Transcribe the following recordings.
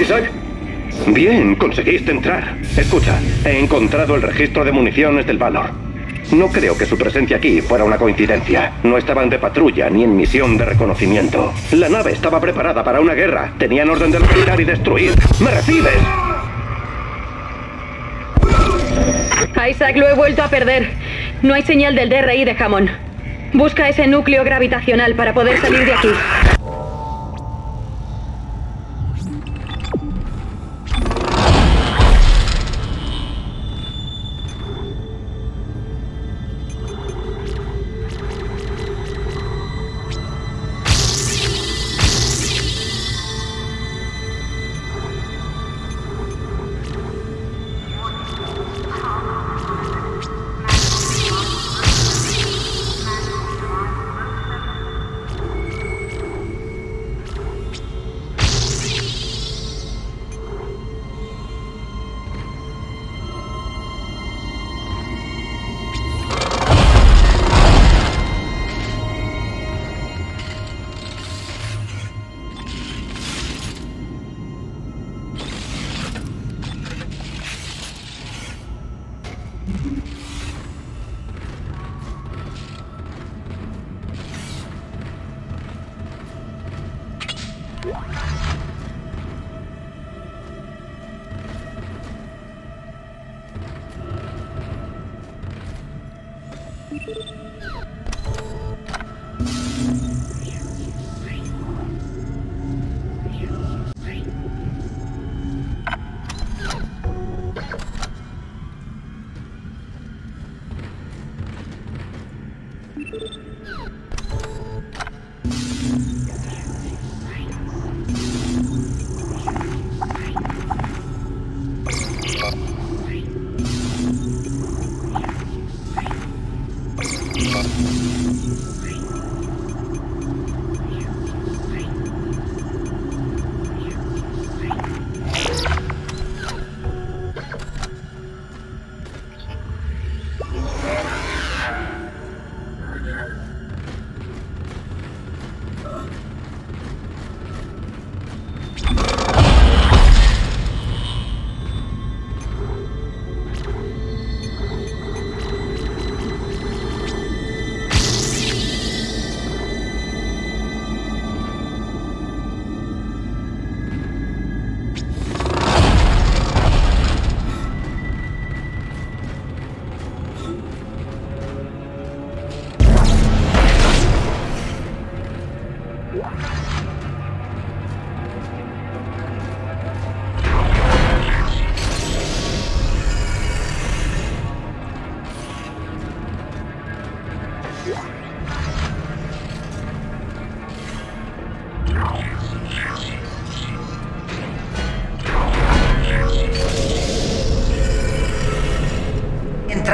Isaac. Bien, conseguiste entrar. Escucha, he encontrado el registro de municiones del Valor. No creo que su presencia aquí fuera una coincidencia. No estaban de patrulla ni en misión de reconocimiento. La nave estaba preparada para una guerra. Tenían orden de localizar y destruir. ¿Me recibes? Isaac, lo he vuelto a perder. No hay señal del DRI de Hammond. Busca ese núcleo gravitacional para poder salir de aquí. you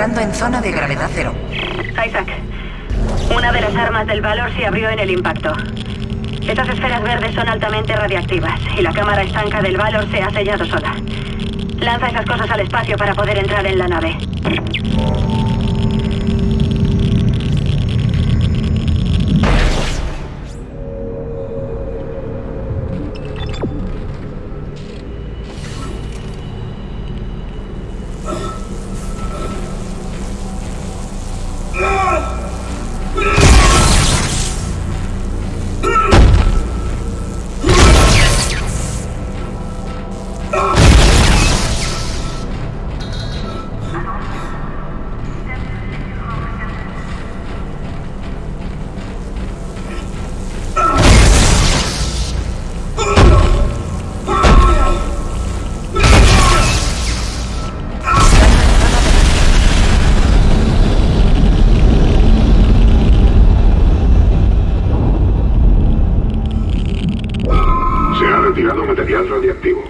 En zona de gravedad cero. Isaac, una de las armas del Valor se abrió en el impacto. Estas esferas verdes son altamente radiactivas y la cámara estanca del Valor se ha sellado sola. Lanza esas cosas al espacio para poder entrar en la nave. Se ha retirado material radiactivo.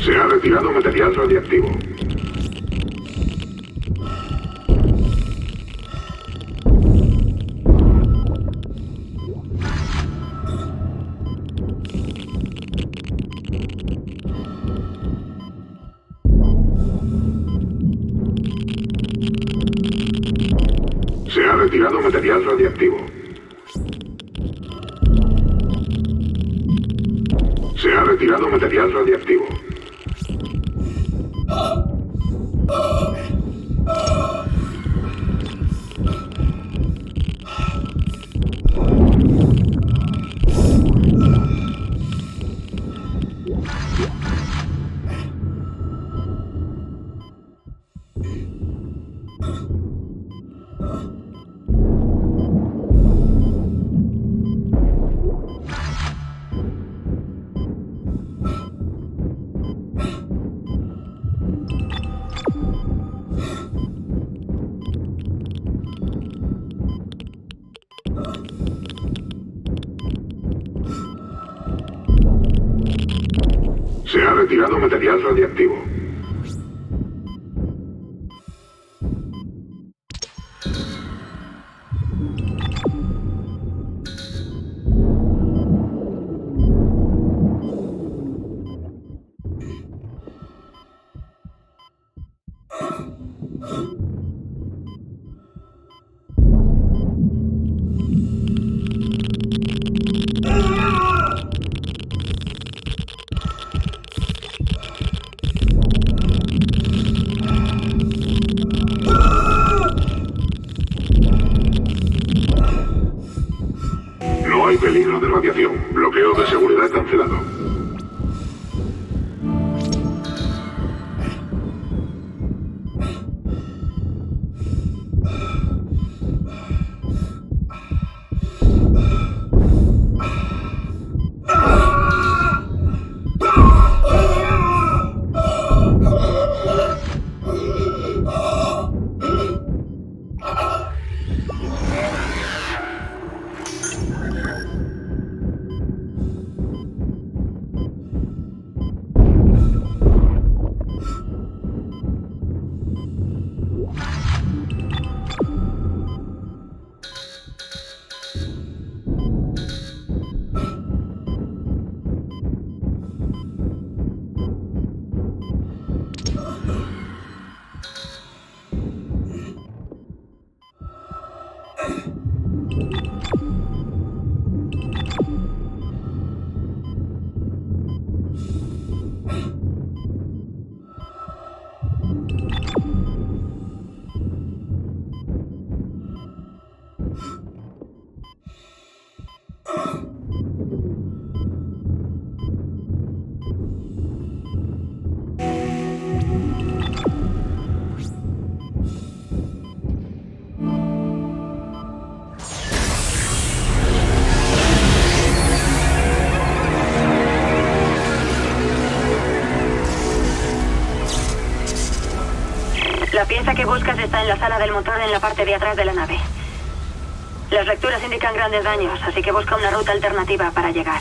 Se ha retirado material radiactivo. Retirado material radiactivo. Se ha retirado material radiactivo. Retirado material radiactivo. Peligro de radiación. Bloqueo de seguridad cancelado. Está en la sala del motor en la parte de atrás de la nave. Las lecturas indican grandes daños, así que busca una ruta alternativa para llegar.